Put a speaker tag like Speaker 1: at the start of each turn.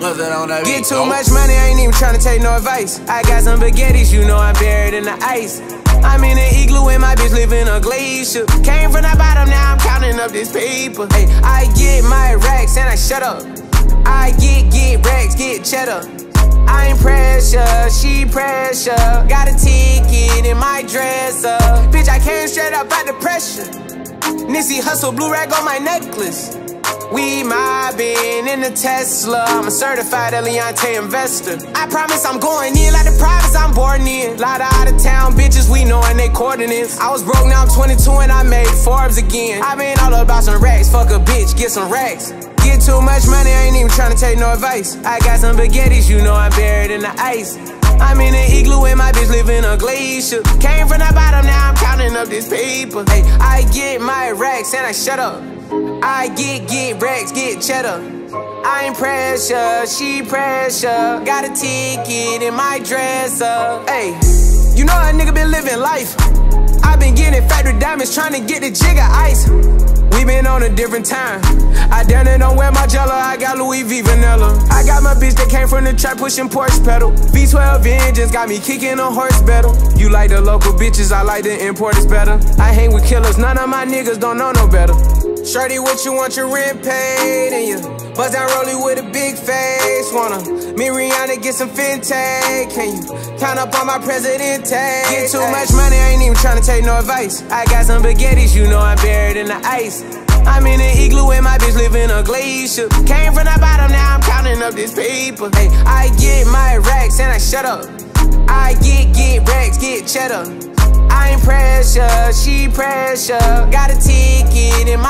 Speaker 1: Nothing on that
Speaker 2: Get too much money, I ain't even trying to take no advice. I got some baguettes, you know I'm buried in the ice. I'm in an igloo and my bitch live in a glacier. Came from the bottom, now I'm counting up this paper. Hey, I get my racks and I shut up. I get, get racks, get cheddar. I ain't pressure, she pressure. Got a ticket in my dresser. Bitch, I came straight up out the pressure. Nipsey Hussle, blue rag on my necklace. We mobbing in the Tesla. I'm a certified Eliantte investor. I promise I'm going in like the province I'm born in. Lot of out of town bitches, we knowin' they coordinates. I was broke, now I'm 22 and I made Forbes again. I been all about some racks, fuck a bitch, get some racks. Get too much money, I ain't even trying to take no advice. I got some baguettes, you know I'm buried in the ice. I'm in an igloo and my bitch live in a glacier. Came from the bottom, now I'm counting up this paper. Hey, I get my racks and I shut up. I get, get racks, get cheddar. I ain't pressure, she pressure. Got a ticket in my dresser. Hey, you know a nigga been living life. I been getting factory diamonds, trying to get the jigger ice. We been on a different time. I down it don't wear my jello, I got Louis V vanilla. I got my bitch that came from the trap pushing Porsche pedal. V12 engines got me kicking a horse battle. You like the local bitches, I like the importers better. I hang with killers, none of my niggas don't know no better. Shorty, what you want your rent paid? And you bust down rolling with a big face. Wanna me Rihanna get some fintech? Can you count up on my president tag? Get too much money, I ain't even trying to take no advice. I got some baguettes, you know I'm buried in the ice. I'm in an igloo and my bitch live in a glacier. Came from the bottom, now I'm counting up this paper. Hey, I get my racks and I shut up. I get, get racks, get cheddar. I ain't pressure, she pressure. Got a ticket in my.